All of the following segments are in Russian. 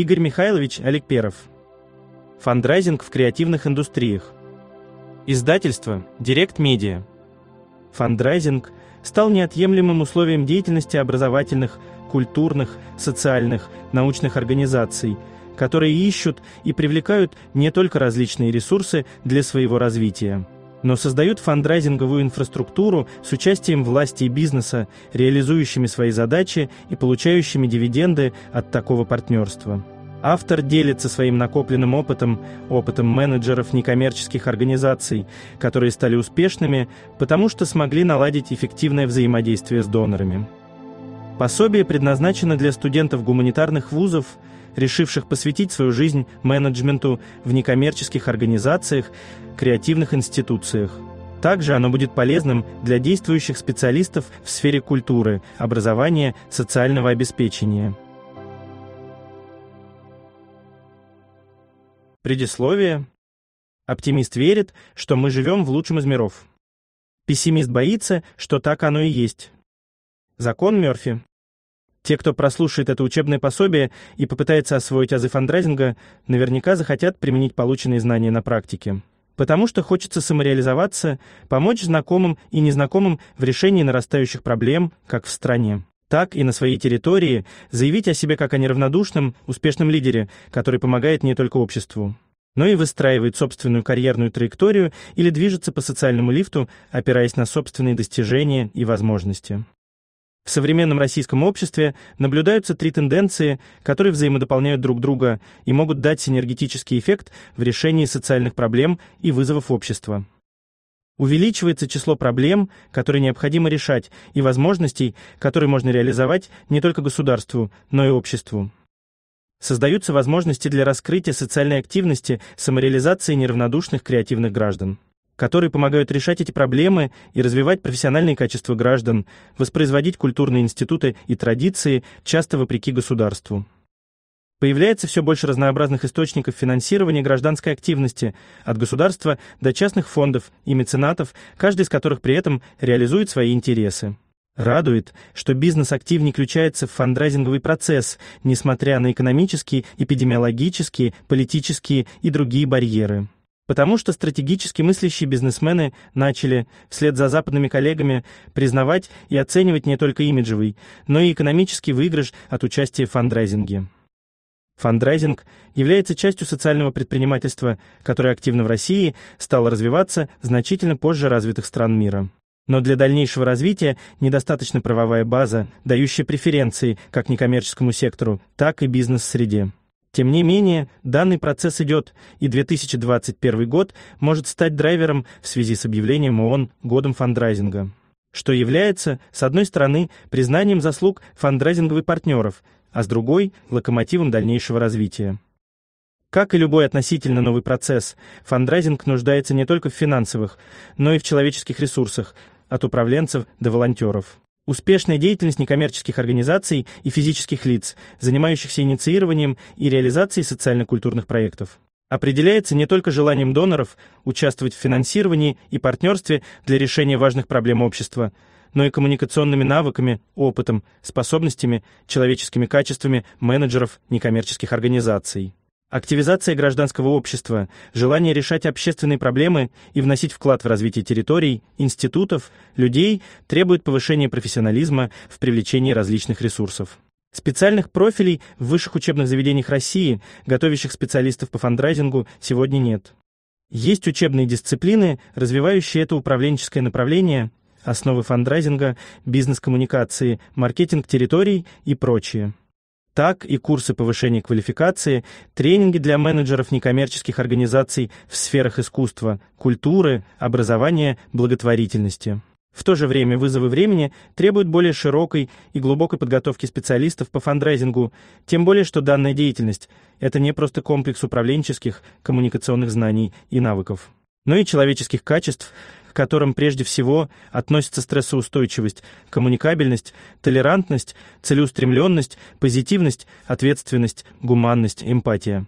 Игорь Михайлович Аликперов. Фандрайзинг в креативных индустриях. Издательство «Директ Медиа». Фандрайзинг стал неотъемлемым условием деятельности образовательных, культурных, социальных, научных организаций, которые ищут и привлекают не только различные ресурсы для своего развития, но создают фандрайзинговую инфраструктуру с участием власти и бизнеса, реализующими свои задачи и получающими дивиденды от такого партнерства. Автор делится своим накопленным опытом, опытом менеджеров некоммерческих организаций, которые стали успешными, потому что смогли наладить эффективное взаимодействие с донорами. Пособие предназначено для студентов гуманитарных вузов, решивших посвятить свою жизнь менеджменту в некоммерческих организациях, креативных институциях. Также оно будет полезным для действующих специалистов в сфере культуры, образования, социального обеспечения. Предисловие. Оптимист верит, что мы живем в лучшем из миров. Пессимист боится, что так оно и есть. Закон Мёрфи. Те, кто прослушает это учебное пособие и попытается освоить азы фандрайзинга, наверняка захотят применить полученные знания на практике. Потому что хочется самореализоваться, помочь знакомым и незнакомым в решении нарастающих проблем, как в стране так и на своей территории заявить о себе как о неравнодушном, успешном лидере, который помогает не только обществу, но и выстраивает собственную карьерную траекторию или движется по социальному лифту, опираясь на собственные достижения и возможности. В современном российском обществе наблюдаются три тенденции, которые взаимодополняют друг друга и могут дать синергетический эффект в решении социальных проблем и вызовов общества. Увеличивается число проблем, которые необходимо решать, и возможностей, которые можно реализовать не только государству, но и обществу. Создаются возможности для раскрытия социальной активности, самореализации неравнодушных креативных граждан, которые помогают решать эти проблемы и развивать профессиональные качества граждан, воспроизводить культурные институты и традиции, часто вопреки государству. Появляется все больше разнообразных источников финансирования гражданской активности, от государства до частных фондов и меценатов, каждый из которых при этом реализует свои интересы. Радует, что бизнес активнее включается в фандрайзинговый процесс, несмотря на экономические, эпидемиологические, политические и другие барьеры. Потому что стратегически мыслящие бизнесмены начали, вслед за западными коллегами, признавать и оценивать не только имиджевый, но и экономический выигрыш от участия в фандрайзинге. Фандрайзинг является частью социального предпринимательства, которое активно в России стало развиваться значительно позже развитых стран мира. Но для дальнейшего развития недостаточно правовая база, дающая преференции как некоммерческому сектору, так и бизнес-среде. Тем не менее, данный процесс идет, и 2021 год может стать драйвером в связи с объявлением ООН годом фандрайзинга, что является, с одной стороны, признанием заслуг фандрайзинговых партнеров – а с другой – локомотивом дальнейшего развития. Как и любой относительно новый процесс, фандрайзинг нуждается не только в финансовых, но и в человеческих ресурсах, от управленцев до волонтеров. Успешная деятельность некоммерческих организаций и физических лиц, занимающихся инициированием и реализацией социально-культурных проектов, определяется не только желанием доноров участвовать в финансировании и партнерстве для решения важных проблем общества – но и коммуникационными навыками, опытом, способностями, человеческими качествами менеджеров некоммерческих организаций. Активизация гражданского общества, желание решать общественные проблемы и вносить вклад в развитие территорий, институтов, людей требует повышения профессионализма в привлечении различных ресурсов. Специальных профилей в высших учебных заведениях России, готовящих специалистов по фандрайзингу, сегодня нет. Есть учебные дисциплины, развивающие это управленческое направление, основы фандрайзинга, бизнес-коммуникации, маркетинг территорий и прочее. Так и курсы повышения квалификации, тренинги для менеджеров некоммерческих организаций в сферах искусства, культуры, образования, благотворительности. В то же время вызовы времени требуют более широкой и глубокой подготовки специалистов по фандрайзингу, тем более что данная деятельность – это не просто комплекс управленческих, коммуникационных знаний и навыков, но и человеческих качеств – к которым прежде всего относятся стрессоустойчивость, коммуникабельность, толерантность, целеустремленность, позитивность, ответственность, гуманность, эмпатия.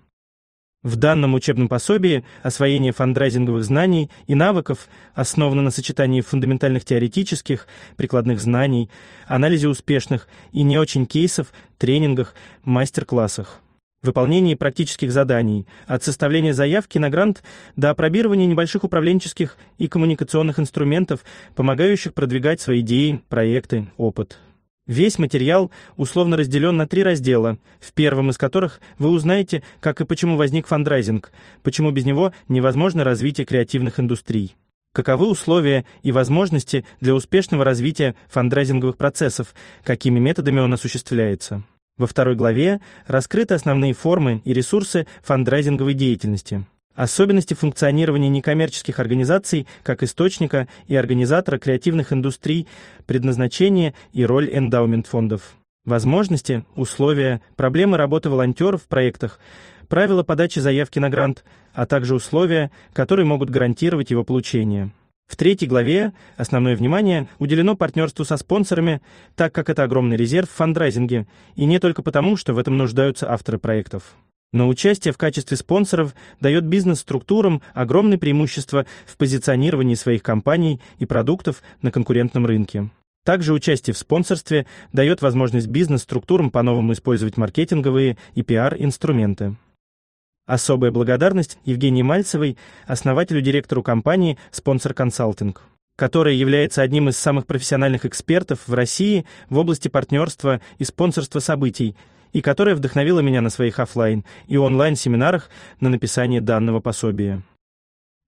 В данном учебном пособии освоение фандрайзинговых знаний и навыков основано на сочетании фундаментальных теоретических, прикладных знаний, анализе успешных и не очень кейсов, тренингах, мастер-классах. Выполнении практических заданий, от составления заявки на грант до опробирования небольших управленческих и коммуникационных инструментов, помогающих продвигать свои идеи, проекты, опыт. Весь материал условно разделен на три раздела, в первом из которых вы узнаете, как и почему возник фандрайзинг, почему без него невозможно развитие креативных индустрий. Каковы условия и возможности для успешного развития фандрайзинговых процессов, какими методами он осуществляется. Во второй главе раскрыты основные формы и ресурсы фандрайзинговой деятельности. Особенности функционирования некоммерческих организаций как источника и организатора креативных индустрий, предназначение и роль эндаумент-фондов. Возможности, условия, проблемы работы волонтеров в проектах, правила подачи заявки на грант, а также условия, которые могут гарантировать его получение. В третьей главе основное внимание уделено партнерству со спонсорами, так как это огромный резерв в фандрайзинге, и не только потому, что в этом нуждаются авторы проектов. Но участие в качестве спонсоров дает бизнес-структурам огромное преимущество в позиционировании своих компаний и продуктов на конкурентном рынке. Также участие в спонсорстве дает возможность бизнес-структурам по-новому использовать маркетинговые и пиар-инструменты. Особая благодарность Евгении Мальцевой, основателю-директору компании «Спонсор Консалтинг», которая является одним из самых профессиональных экспертов в России в области партнерства и спонсорства событий, и которая вдохновила меня на своих офлайн и онлайн-семинарах на написание данного пособия.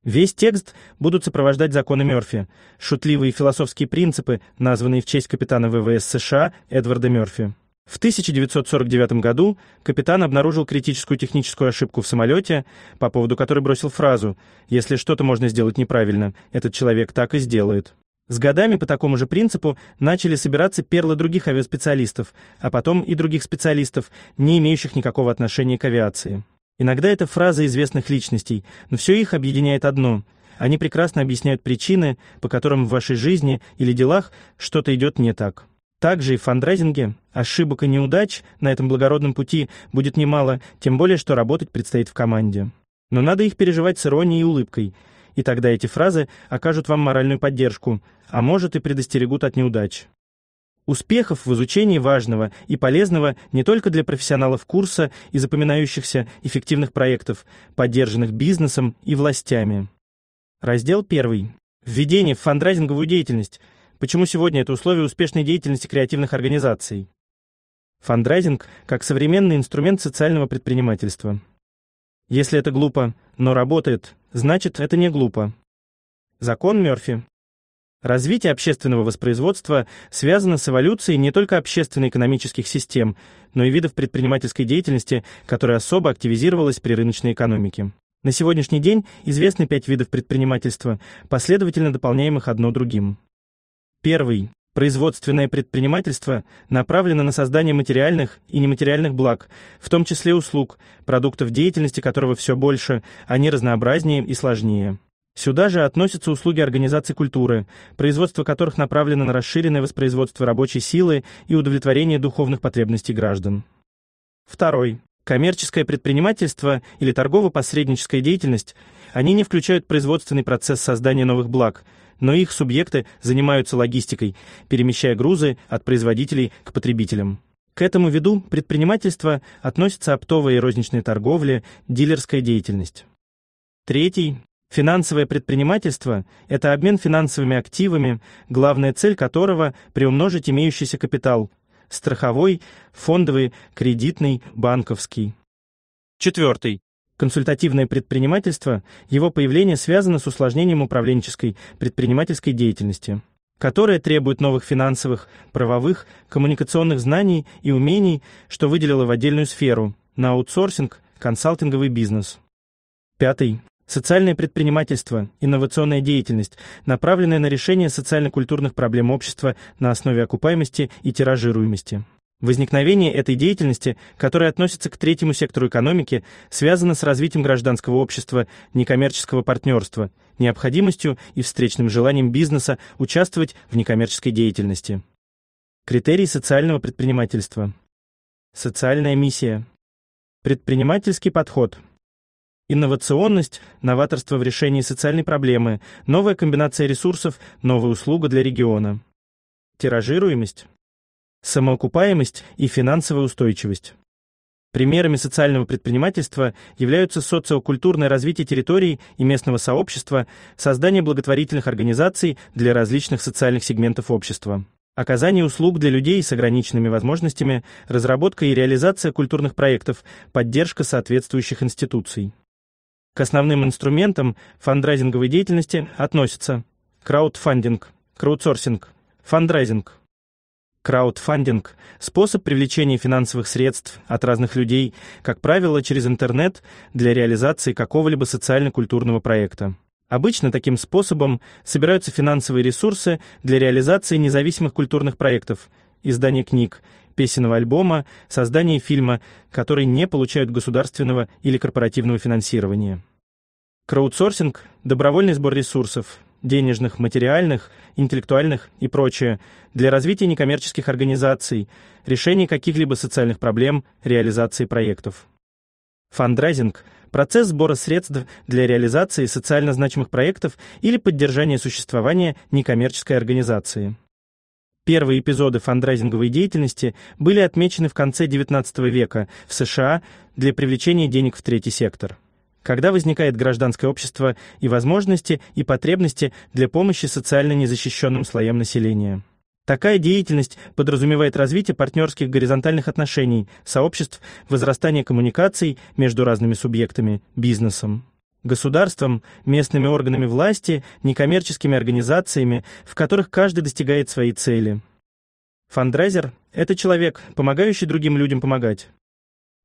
Весь текст будут сопровождать законы Мёрфи, шутливые философские принципы, названные в честь капитана ВВС США Эдварда Мёрфи. В 1949 году капитан обнаружил критическую техническую ошибку в самолете, по поводу которой бросил фразу «Если что-то можно сделать неправильно, этот человек так и сделает». С годами по такому же принципу начали собираться перлы других авиаспециалистов, а потом и других специалистов, не имеющих никакого отношения к авиации. Иногда это фразы известных личностей, но все их объединяет одно – они прекрасно объясняют причины, по которым в вашей жизни или делах что-то идет не так. Также и в фандрайзинге ошибок и неудач на этом благородном пути будет немало, тем более, что работать предстоит в команде. Но надо их переживать с иронией и улыбкой, и тогда эти фразы окажут вам моральную поддержку, а может и предостерегут от неудач. Успехов в изучении важного и полезного не только для профессионалов курса и запоминающихся эффективных проектов, поддержанных бизнесом и властями. Раздел 1. Введение в фандрайзинговую деятельность – Почему сегодня это условие успешной деятельности креативных организаций? Фандрайзинг как современный инструмент социального предпринимательства. Если это глупо, но работает, значит это не глупо. Закон Мёрфи. Развитие общественного воспроизводства связано с эволюцией не только общественно-экономических систем, но и видов предпринимательской деятельности, которая особо активизировалась при рыночной экономике. На сегодняшний день известны пять видов предпринимательства, последовательно дополняемых одно другим. Первый. Производственное предпринимательство направлено на создание материальных и нематериальных благ, в том числе услуг, продуктов деятельности которого все больше, они разнообразнее и сложнее. Сюда же относятся услуги организаций культуры, производство которых направлено на расширенное воспроизводство рабочей силы и удовлетворение духовных потребностей граждан. Второй. Коммерческое предпринимательство или торгово-посредническая деятельность, они не включают производственный процесс создания новых благ – но их субъекты занимаются логистикой, перемещая грузы от производителей к потребителям. К этому виду предпринимательства относятся оптовая и розничная торговля, дилерская деятельность. Третий Финансовое предпринимательство – это обмен финансовыми активами, главная цель которого – приумножить имеющийся капитал – страховой, фондовый, кредитный, банковский. Четвертый. Консультативное предпринимательство, его появление связано с усложнением управленческой предпринимательской деятельности, которая требует новых финансовых, правовых, коммуникационных знаний и умений, что выделило в отдельную сферу – на аутсорсинг, консалтинговый бизнес. Пятый. Социальное предпринимательство, инновационная деятельность, направленная на решение социально-культурных проблем общества на основе окупаемости и тиражируемости. Возникновение этой деятельности, которая относится к третьему сектору экономики, связано с развитием гражданского общества, некоммерческого партнерства, необходимостью и встречным желанием бизнеса участвовать в некоммерческой деятельности. Критерии социального предпринимательства. Социальная миссия. Предпринимательский подход. Инновационность, новаторство в решении социальной проблемы, новая комбинация ресурсов, новая услуга для региона. Тиражируемость самоокупаемость и финансовая устойчивость. Примерами социального предпринимательства являются социокультурное развитие территорий и местного сообщества, создание благотворительных организаций для различных социальных сегментов общества, оказание услуг для людей с ограниченными возможностями, разработка и реализация культурных проектов, поддержка соответствующих институций. К основным инструментам фандрайзинговой деятельности относятся краудфандинг, краудсорсинг, фандрайзинг – Краудфандинг – способ привлечения финансовых средств от разных людей, как правило, через интернет для реализации какого-либо социально-культурного проекта. Обычно таким способом собираются финансовые ресурсы для реализации независимых культурных проектов, издания книг, песенного альбома, создания фильма, которые не получают государственного или корпоративного финансирования. Краудсорсинг – добровольный сбор ресурсов, денежных, материальных, интеллектуальных и прочее, для развития некоммерческих организаций, решения каких-либо социальных проблем, реализации проектов. Фандрайзинг – процесс сбора средств для реализации социально значимых проектов или поддержания существования некоммерческой организации. Первые эпизоды фандрайзинговой деятельности были отмечены в конце XIX века в США для привлечения денег в третий сектор когда возникает гражданское общество и возможности и потребности для помощи социально незащищенным слоям населения. Такая деятельность подразумевает развитие партнерских горизонтальных отношений, сообществ, возрастание коммуникаций между разными субъектами, бизнесом, государством, местными органами власти, некоммерческими организациями, в которых каждый достигает своей цели. Фандрайзер – это человек, помогающий другим людям помогать.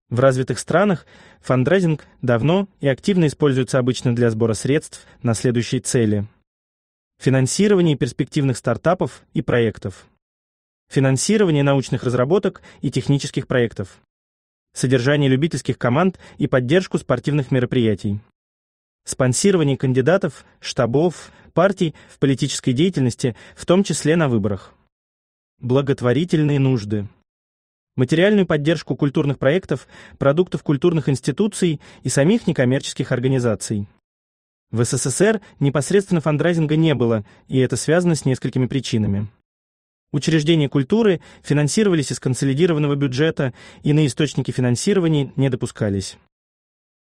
В развитых странах фандрайзинг давно и активно используется обычно для сбора средств на следующие цели. Финансирование перспективных стартапов и проектов. Финансирование научных разработок и технических проектов. Содержание любительских команд и поддержку спортивных мероприятий. Спонсирование кандидатов, штабов, партий в политической деятельности, в том числе на выборах. Благотворительные нужды материальную поддержку культурных проектов, продуктов культурных институций и самих некоммерческих организаций. В СССР непосредственно фандрайзинга не было, и это связано с несколькими причинами. Учреждения культуры финансировались из консолидированного бюджета, и на источники финансирования не допускались.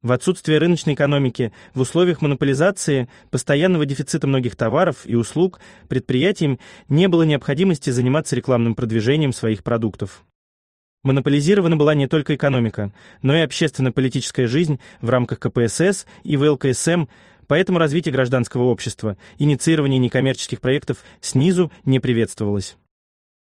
В отсутствие рыночной экономики, в условиях монополизации, постоянного дефицита многих товаров и услуг, предприятиям не было необходимости заниматься рекламным продвижением своих продуктов. Монополизирована была не только экономика, но и общественно-политическая жизнь в рамках КПСС и ВЛКСМ, поэтому развитие гражданского общества, инициирование некоммерческих проектов снизу не приветствовалось.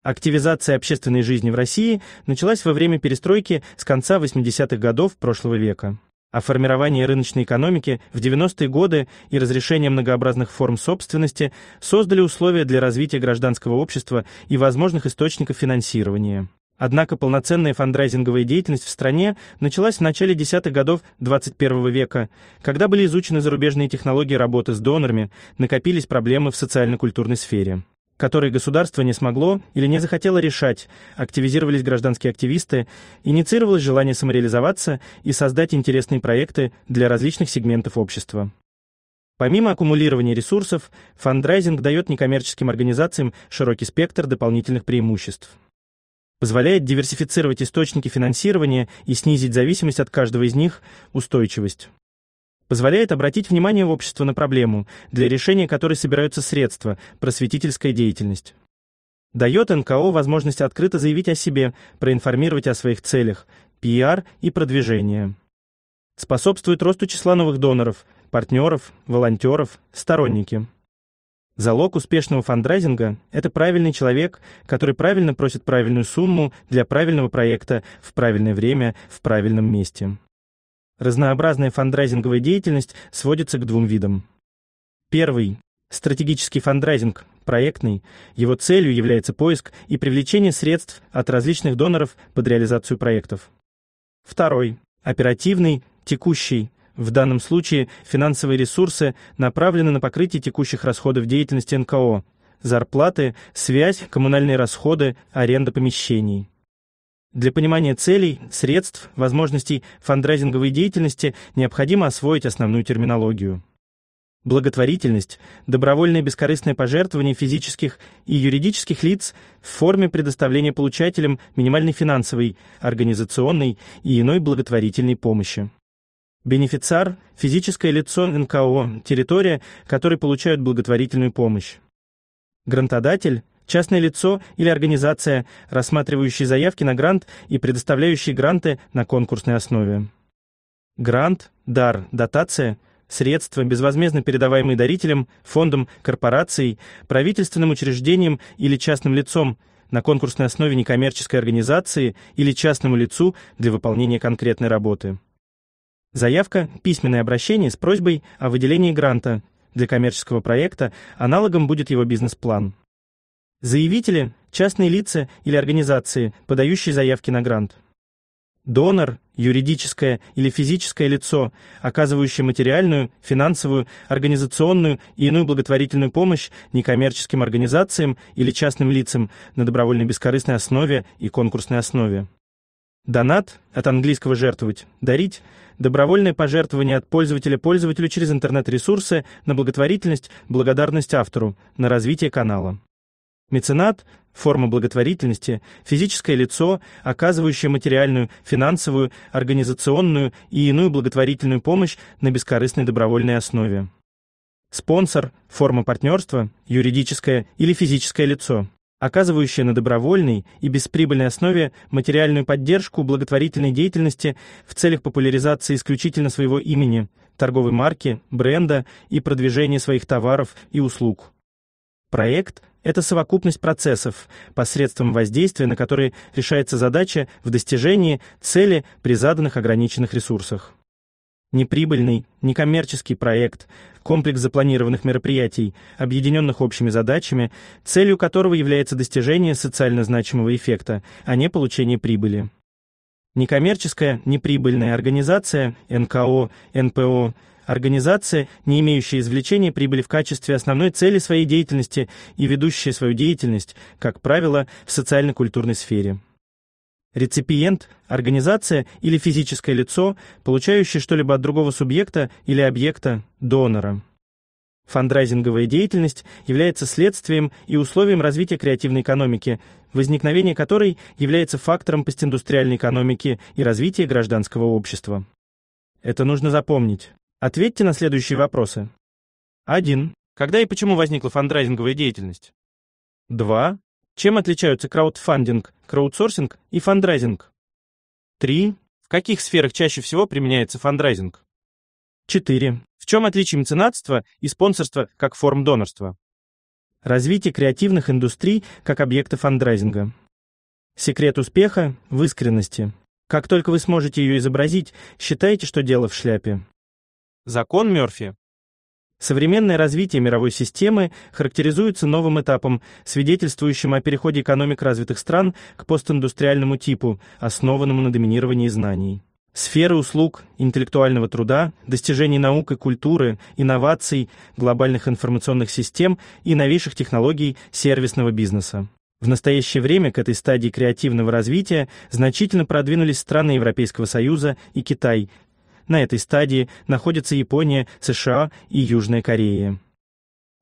Активизация общественной жизни в России началась во время перестройки с конца 80-х годов прошлого века. А формирование рыночной экономики в 90-е годы и разрешение многообразных форм собственности создали условия для развития гражданского общества и возможных источников финансирования. Однако полноценная фандрайзинговая деятельность в стране началась в начале десятых годов 21 века, когда были изучены зарубежные технологии работы с донорами, накопились проблемы в социально-культурной сфере которые государство не смогло или не захотело решать, активизировались гражданские активисты, инициировалось желание самореализоваться и создать интересные проекты для различных сегментов общества. Помимо аккумулирования ресурсов, фандрайзинг дает некоммерческим организациям широкий спектр дополнительных преимуществ позволяет диверсифицировать источники финансирования и снизить зависимость от каждого из них, устойчивость. Позволяет обратить внимание общества на проблему, для решения которой собираются средства, просветительская деятельность. Дает НКО возможность открыто заявить о себе, проинформировать о своих целях, пиар и продвижение. Способствует росту числа новых доноров, партнеров, волонтеров, сторонники. Залог успешного фандрайзинга – это правильный человек, который правильно просит правильную сумму для правильного проекта в правильное время в правильном месте. Разнообразная фандрайзинговая деятельность сводится к двум видам. Первый – стратегический фандрайзинг, проектный. Его целью является поиск и привлечение средств от различных доноров под реализацию проектов. Второй – оперативный, текущий – в данном случае финансовые ресурсы направлены на покрытие текущих расходов деятельности НКО, зарплаты, связь, коммунальные расходы, аренда помещений. Для понимания целей, средств, возможностей фандрайзинговой деятельности необходимо освоить основную терминологию. Благотворительность – добровольное бескорыстное пожертвование физических и юридических лиц в форме предоставления получателям минимальной финансовой, организационной и иной благотворительной помощи. Бенефициар – физическое лицо НКО, территория, которой получают благотворительную помощь. Грантодатель – частное лицо или организация, рассматривающая заявки на грант и предоставляющие гранты на конкурсной основе. Грант, дар, дотация – средства, безвозмездно передаваемые дарителям, фондам, корпорацией, правительственным учреждением или частным лицом на конкурсной основе некоммерческой организации или частному лицу для выполнения конкретной работы. Заявка – письменное обращение с просьбой о выделении гранта. Для коммерческого проекта аналогом будет его бизнес-план. Заявители – частные лица или организации, подающие заявки на грант. Донор – юридическое или физическое лицо, оказывающее материальную, финансовую, организационную и иную благотворительную помощь некоммерческим организациям или частным лицам на добровольной бескорыстной основе и конкурсной основе. Донат – от английского «жертвовать», «дарить» – добровольное пожертвование от пользователя пользователю через интернет-ресурсы на благотворительность, благодарность автору, на развитие канала. Меценат – форма благотворительности, физическое лицо, оказывающее материальную, финансовую, организационную и иную благотворительную помощь на бескорыстной добровольной основе. Спонсор – форма партнерства, юридическое или физическое лицо, оказывающее на добровольной и бесприбыльной основе материальную поддержку благотворительной деятельности в целях популяризации исключительно своего имени, торговой марки, бренда и продвижения своих товаров и услуг. Проект – это совокупность процессов, посредством воздействия на которые решается задача в достижении цели при заданных ограниченных ресурсах. Неприбыльный, некоммерческий проект, комплекс запланированных мероприятий, объединенных общими задачами, целью которого является достижение социально значимого эффекта, а не получение прибыли. Некоммерческая, неприбыльная организация, НКО, НПО – Организация, не имеющая извлечения прибыли в качестве основной цели своей деятельности и ведущая свою деятельность, как правило, в социально-культурной сфере. Реципиент – организация или физическое лицо, получающее что-либо от другого субъекта или объекта, донора. Фандрайзинговая деятельность является следствием и условием развития креативной экономики, возникновение которой является фактором постиндустриальной экономики и развития гражданского общества. Это нужно запомнить. Ответьте на следующие вопросы. 1. Когда и почему возникла фандрайзинговая деятельность? 2. Чем отличаются краудфандинг, краудсорсинг и фандрайзинг? 3. В каких сферах чаще всего применяется фандрайзинг? 4. В чем отличие меценатства и спонсорства как форм донорства? Развитие креативных индустрий как объекта фандрайзинга. Секрет успеха в искренности. Как только вы сможете ее изобразить, считайте, что дело в шляпе. Закон Мёрфи. Современное развитие мировой системы характеризуется новым этапом, свидетельствующим о переходе экономик развитых стран к постиндустриальному типу, основанному на доминировании знаний. Сферы услуг, интеллектуального труда, достижений наук и культуры, инноваций, глобальных информационных систем и новейших технологий сервисного бизнеса. В настоящее время к этой стадии креативного развития значительно продвинулись страны Европейского Союза и Китай, на этой стадии находятся Япония, США и Южная Корея.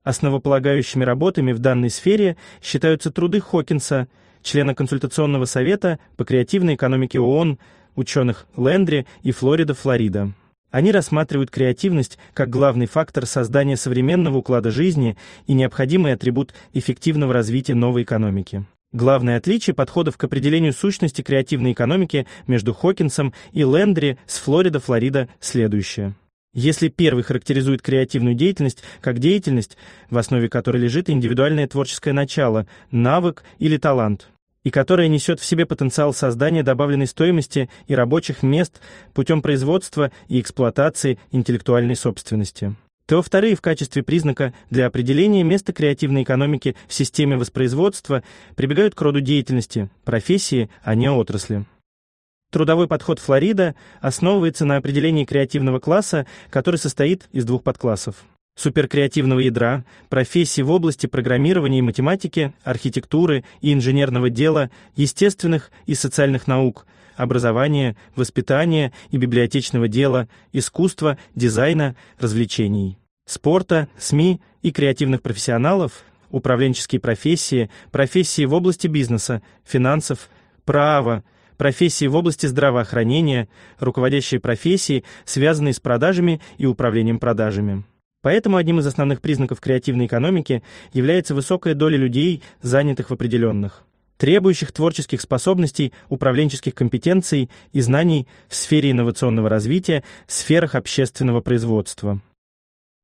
Основополагающими работами в данной сфере считаются труды Хокинса, члена консультационного совета по креативной экономике ООН, ученых Лендри и Флорида Флорида. Они рассматривают креативность как главный фактор создания современного уклада жизни и необходимый атрибут эффективного развития новой экономики. Главное отличие подходов к определению сущности креативной экономики между Хокинсом и Лендри с Флорида, Флорида следующее. Если первый характеризует креативную деятельность как деятельность, в основе которой лежит индивидуальное творческое начало, навык или талант, и которая несет в себе потенциал создания добавленной стоимости и рабочих мест путем производства и эксплуатации интеллектуальной собственности то вторые в качестве признака для определения места креативной экономики в системе воспроизводства прибегают к роду деятельности, профессии, а не отрасли. Трудовой подход Флорида основывается на определении креативного класса, который состоит из двух подклассов. Суперкреативного ядра, профессий в области программирования и математики, архитектуры и инженерного дела, естественных и социальных наук, образования, воспитания и библиотечного дела, искусства, дизайна, развлечений. спорта, СМИ и креативных профессионалов, управленческие профессии, профессии в области бизнеса, финансов, права, профессии в области здравоохранения, руководящие профессии, связанные с продажами и управлением продажами. Поэтому одним из основных признаков креативной экономики является высокая доля людей, занятых в определенных, требующих творческих способностей, управленческих компетенций и знаний в сфере инновационного развития, сферах общественного производства.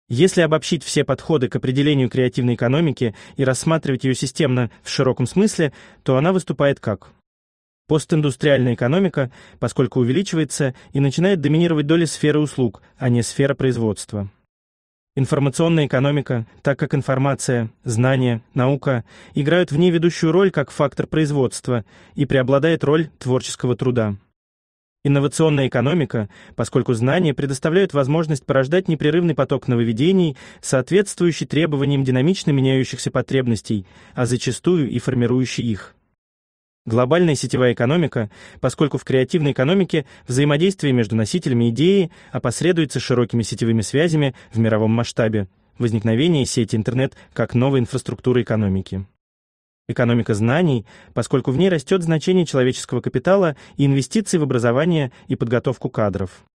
Если обобщить все подходы к определению креативной экономики и рассматривать ее системно в широком смысле, то она выступает как постиндустриальная экономика, поскольку увеличивается и начинает доминировать доля сферы услуг, а не сфера производства. Информационная экономика, так как информация, знания, наука играют в ней ведущую роль как фактор производства и преобладает роль творческого труда. Инновационная экономика, поскольку знания предоставляют возможность порождать непрерывный поток нововведений, соответствующий требованиям динамично меняющихся потребностей, а зачастую и формирующий их. Глобальная сетевая экономика, поскольку в креативной экономике взаимодействие между носителями идеи опосредуется широкими сетевыми связями в мировом масштабе, возникновение сети интернет как новой инфраструктуры экономики. Экономика знаний, поскольку в ней растет значение человеческого капитала и инвестиций в образование и подготовку кадров.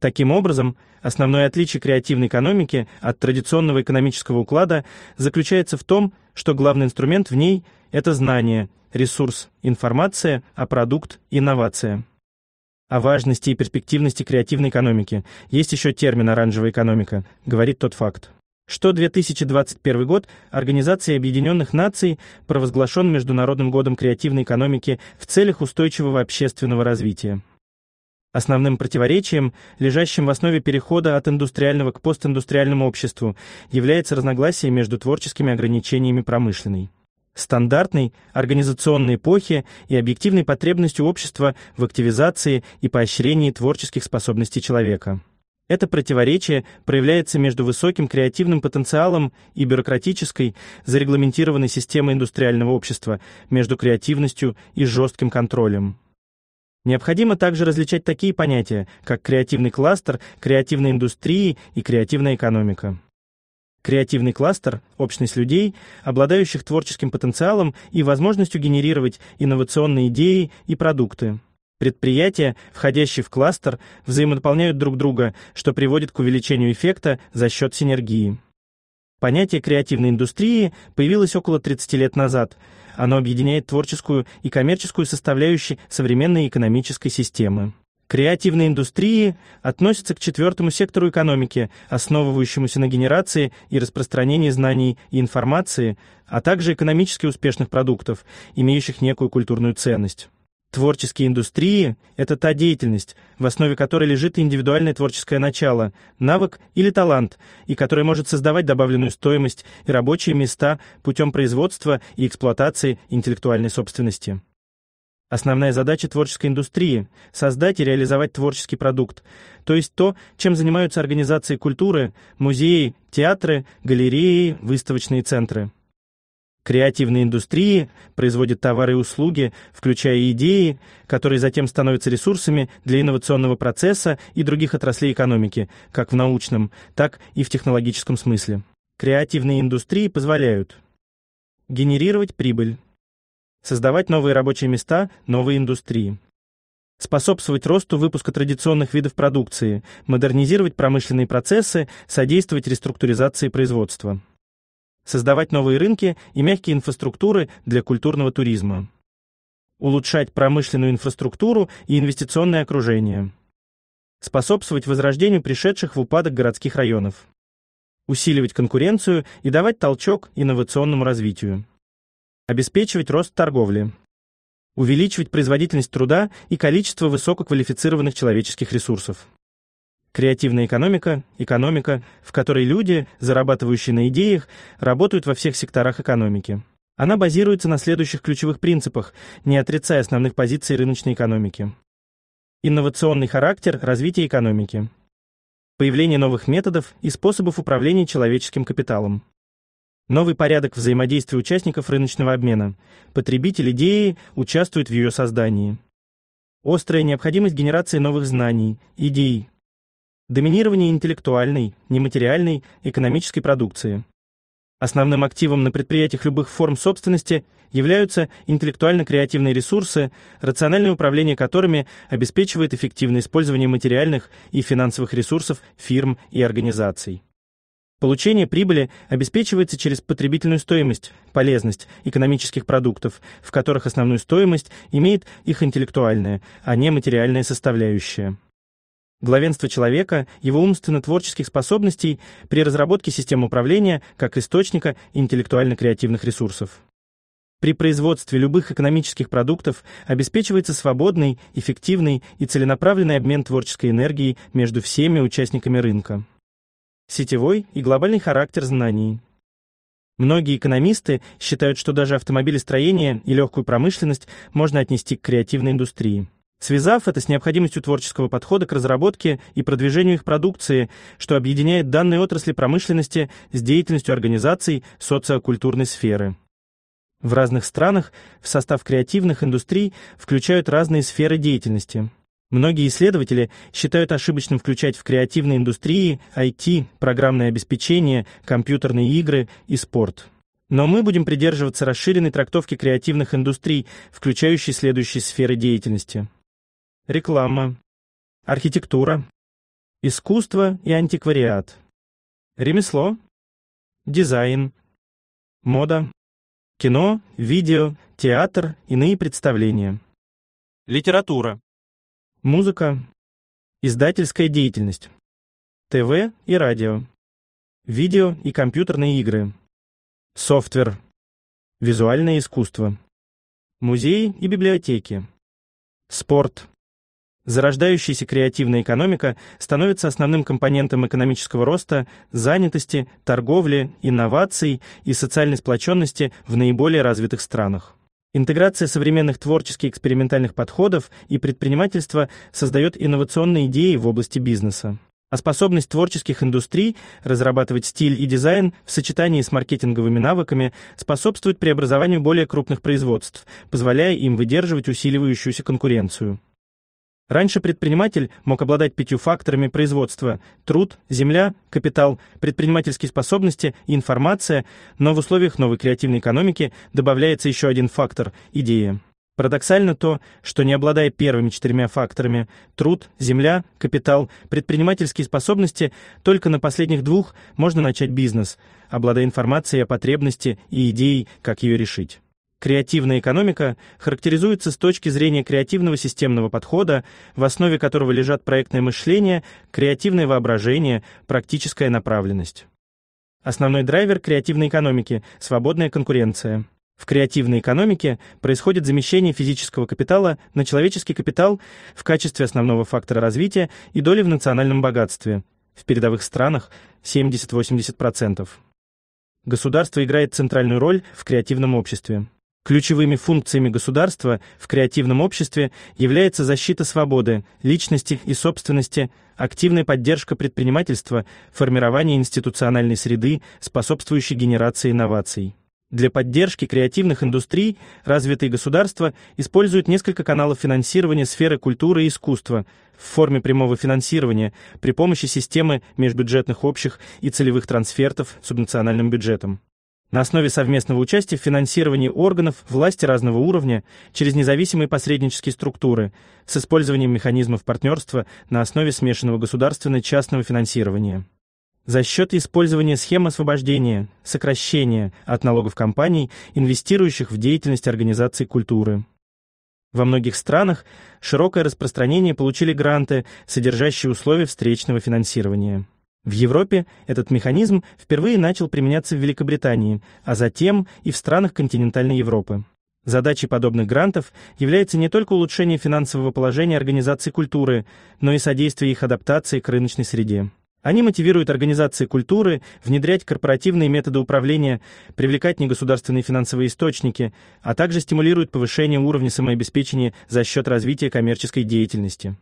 Таким образом, основное отличие креативной экономики от традиционного экономического уклада заключается в том, что главный инструмент в ней – это знание, ресурс, информация, а продукт – инновация. О важности и перспективности креативной экономики есть еще термин «оранжевая экономика», говорит тот факт что 2021 год Организацией Объединенных Наций провозглашен Международным годом креативной экономики в целях устойчивого общественного развития. Основным противоречием, лежащим в основе перехода от индустриального к постиндустриальному обществу, является разногласие между творческими ограничениями промышленной, стандартной организационной эпохи и объективной потребностью общества в активизации и поощрении творческих способностей человека. Это противоречие проявляется между высоким креативным потенциалом и бюрократической, зарегламентированной системой индустриального общества, между креативностью и жестким контролем. Необходимо также различать такие понятия, как креативный кластер, креативная индустрия и креативная экономика. Креативный кластер – общность людей, обладающих творческим потенциалом и возможностью генерировать инновационные идеи и продукты. Предприятия, входящие в кластер, взаимодополняют друг друга, что приводит к увеличению эффекта за счет синергии. Понятие креативной индустрии появилось около 30 лет назад. Оно объединяет творческую и коммерческую составляющие современной экономической системы. Креативные индустрии относятся к четвертому сектору экономики, основывающемуся на генерации и распространении знаний и информации, а также экономически успешных продуктов, имеющих некую культурную ценность. Творческие индустрии – это та деятельность, в основе которой лежит индивидуальное творческое начало, навык или талант, и которая может создавать добавленную стоимость и рабочие места путем производства и эксплуатации интеллектуальной собственности. Основная задача творческой индустрии – создать и реализовать творческий продукт, то есть то, чем занимаются организации культуры, музеи, театры, галереи, выставочные центры. Креативные индустрии производят товары и услуги, включая идеи, которые затем становятся ресурсами для инновационного процесса и других отраслей экономики, как в научном, так и в технологическом смысле. Креативные индустрии позволяют генерировать прибыль, создавать новые рабочие места, новые индустрии, способствовать росту выпуска традиционных видов продукции, модернизировать промышленные процессы, содействовать реструктуризации производства. Создавать новые рынки и мягкие инфраструктуры для культурного туризма, улучшать промышленную инфраструктуру и инвестиционное окружение, способствовать возрождению пришедших в упадок городских районов, усиливать конкуренцию и давать толчок инновационному развитию, обеспечивать рост торговли, увеличивать производительность труда и количество высококвалифицированных человеческих ресурсов. Креативная экономика – экономика, в которой люди, зарабатывающие на идеях, работают во всех секторах экономики. Она базируется на следующих ключевых принципах, не отрицая основных позиций рыночной экономики. Инновационный характер развития экономики. Появление новых методов и способов управления человеческим капиталом. Новый порядок взаимодействия участников рыночного обмена. Потребитель идеи участвует в ее создании. Острая необходимость генерации новых знаний, идей, Доминирование интеллектуальной, нематериальной, экономической продукции. Основным активом на предприятиях любых форм собственности являются интеллектуально-креативные ресурсы, рациональное управление которыми обеспечивает эффективное использование материальных и финансовых ресурсов фирм и организаций. Получение прибыли обеспечивается через потребительную стоимость, полезность экономических продуктов, в которых основную стоимость имеет их интеллектуальная, а не материальная составляющая. Главенство человека, его умственно-творческих способностей при разработке систем управления как источника интеллектуально-креативных ресурсов. При производстве любых экономических продуктов обеспечивается свободный, эффективный и целенаправленный обмен творческой энергией между всеми участниками рынка. Сетевой и глобальный характер знаний. Многие экономисты считают, что даже автомобилестроение и легкую промышленность можно отнести к креативной индустрии. Связав это с необходимостью творческого подхода к разработке и продвижению их продукции, что объединяет данные отрасли промышленности с деятельностью организаций социокультурной сферы. В разных странах в состав креативных индустрий включают разные сферы деятельности. Многие исследователи считают ошибочным включать в креативные индустрии IT, программное обеспечение, компьютерные игры и спорт. Но мы будем придерживаться расширенной трактовки креативных индустрий, включающей следующие сферы деятельности. Реклама, архитектура, искусство и антиквариат, ремесло, дизайн, мода, кино, видео, театр, иные представления, литература, музыка, издательская деятельность, ТВ и радио, видео и компьютерные игры, софтвер, визуальное искусство, музеи и библиотеки, спорт, Зарождающаяся креативная экономика становится основным компонентом экономического роста, занятости, торговли, инноваций и социальной сплоченности в наиболее развитых странах. Интеграция современных творческих экспериментальных подходов и предпринимательства создает инновационные идеи в области бизнеса. А способность творческих индустрий разрабатывать стиль и дизайн в сочетании с маркетинговыми навыками способствует преобразованию более крупных производств, позволяя им выдерживать усиливающуюся конкуренцию. Раньше предприниматель мог обладать пятью факторами производства – труд, земля, капитал, предпринимательские способности и информация, но в условиях новой креативной экономики добавляется еще один фактор – идея. Парадоксально то, что не обладая первыми четырьмя факторами – труд, земля, капитал, предпринимательские способности – только на последних двух можно начать бизнес, обладая информацией о потребности и идеей, как ее решить. Креативная экономика характеризуется с точки зрения креативного системного подхода, в основе которого лежат проектное мышление, креативное воображение, практическая направленность. Основной драйвер креативной экономики – свободная конкуренция. В креативной экономике происходит замещение физического капитала на человеческий капитал в качестве основного фактора развития и доли в национальном богатстве. В передовых странах 70-80%. Государство играет центральную роль в креативном обществе. Ключевыми функциями государства в креативном обществе является защита свободы, личности и собственности, активная поддержка предпринимательства, формирование институциональной среды, способствующей генерации инноваций. Для поддержки креативных индустрий развитые государства используют несколько каналов финансирования сферы культуры и искусства в форме прямого финансирования при помощи системы межбюджетных общих и целевых трансфертов субнациональным бюджетом на основе совместного участия в финансировании органов власти разного уровня через независимые посреднические структуры с использованием механизмов партнерства на основе смешанного государственно-частного финансирования. За счет использования схем освобождения, сокращения от налогов компаний, инвестирующих в деятельность организаций культуры. Во многих странах широкое распространение получили гранты, содержащие условия встречного финансирования. В Европе этот механизм впервые начал применяться в Великобритании, а затем и в странах континентальной Европы. Задачей подобных грантов является не только улучшение финансового положения организаций культуры, но и содействие их адаптации к рыночной среде. Они мотивируют организации культуры внедрять корпоративные методы управления, привлекать негосударственные финансовые источники, а также стимулируют повышение уровня самообеспечения за счет развития коммерческой деятельности.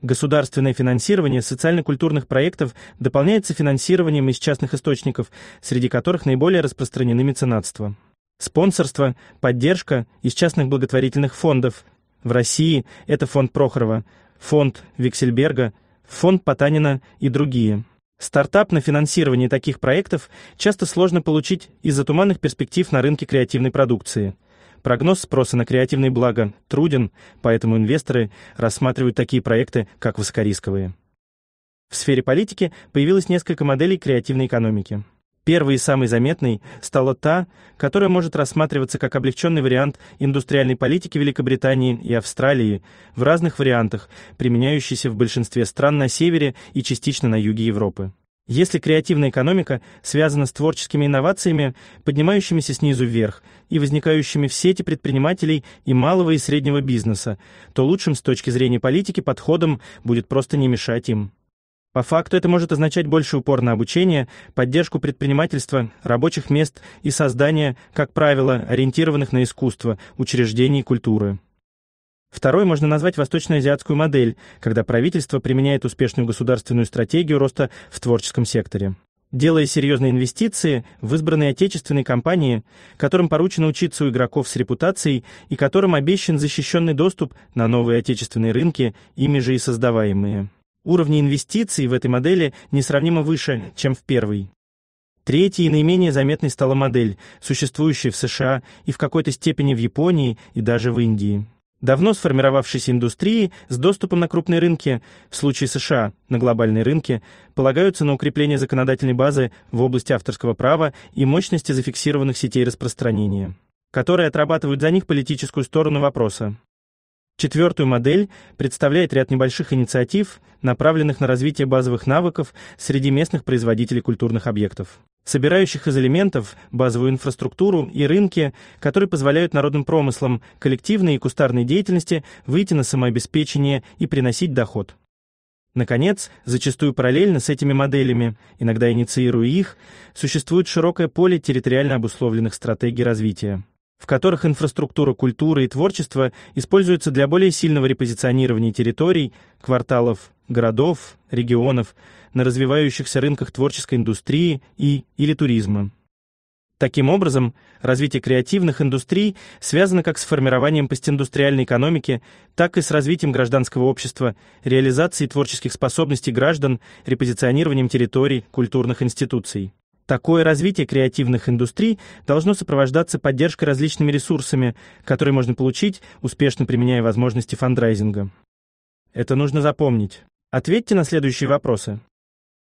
Государственное финансирование социально-культурных проектов дополняется финансированием из частных источников, среди которых наиболее распространены меценатство. Спонсорство, поддержка из частных благотворительных фондов. В России это фонд Прохорова, фонд Виксельберга, Фонд Потанина и другие. Стартап на финансирование таких проектов часто сложно получить из-за туманных перспектив на рынке креативной продукции. Прогноз спроса на креативные блага труден, поэтому инвесторы рассматривают такие проекты как высокорисковые. В сфере политики появилось несколько моделей креативной экономики. Первой и самой заметной стала та, которая может рассматриваться как облегченный вариант индустриальной политики Великобритании и Австралии в разных вариантах, применяющийся в большинстве стран на севере и частично на юге Европы. Если креативная экономика связана с творческими инновациями, поднимающимися снизу вверх и возникающими в сети предпринимателей и малого и среднего бизнеса, то лучшим с точки зрения политики подходом будет просто не мешать им. По факту это может означать больше упор на обучение, поддержку предпринимательства, рабочих мест и создание, как правило, ориентированных на искусство, учреждений культуры. Второй можно назвать восточноазиатскую модель, когда правительство применяет успешную государственную стратегию роста в творческом секторе. Делая серьезные инвестиции в избранные отечественные компании, которым поручено учиться у игроков с репутацией и которым обещан защищенный доступ на новые отечественные рынки, ими же и создаваемые. Уровни инвестиций в этой модели несравнимо выше, чем в первой. Третьей и наименее заметной стала модель, существующая в США и в какой-то степени в Японии и даже в Индии. Давно сформировавшиеся индустрии с доступом на крупные рынки, в случае США на глобальные рынки, полагаются на укрепление законодательной базы в области авторского права и мощности зафиксированных сетей распространения, которые отрабатывают за них политическую сторону вопроса. Четвертую модель представляет ряд небольших инициатив, направленных на развитие базовых навыков среди местных производителей культурных объектов, собирающих из элементов базовую инфраструктуру и рынки, которые позволяют народным промыслам коллективной и кустарной деятельности выйти на самообеспечение и приносить доход. Наконец, зачастую параллельно с этими моделями, иногда инициируя их, существует широкое поле территориально обусловленных стратегий развития в которых инфраструктура культуры и творчества используется для более сильного репозиционирования территорий, кварталов, городов, регионов на развивающихся рынках творческой индустрии и или туризма. Таким образом, развитие креативных индустрий связано как с формированием постиндустриальной экономики, так и с развитием гражданского общества, реализацией творческих способностей граждан, репозиционированием территорий, культурных институций. Такое развитие креативных индустрий должно сопровождаться поддержкой различными ресурсами, которые можно получить, успешно применяя возможности фандрайзинга. Это нужно запомнить. Ответьте на следующие вопросы.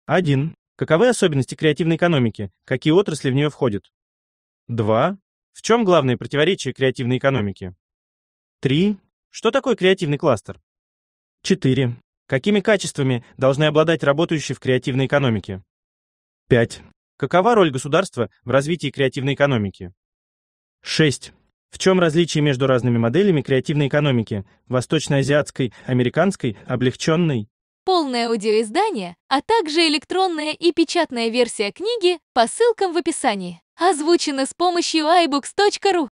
1. Каковы особенности креативной экономики? Какие отрасли в нее входят? 2. В чем главное противоречие креативной экономики? 3. Что такое креативный кластер? 4. Какими качествами должны обладать работающие в креативной экономике? 5. Какова роль государства в развитии креативной экономики? 6. В чем различие между разными моделями креативной экономики? Восточноазиатской, американской, облегченной? Полное аудиоиздание, а также электронная и печатная версия книги по ссылкам в описании. Озвучено с помощью iBooks.ru.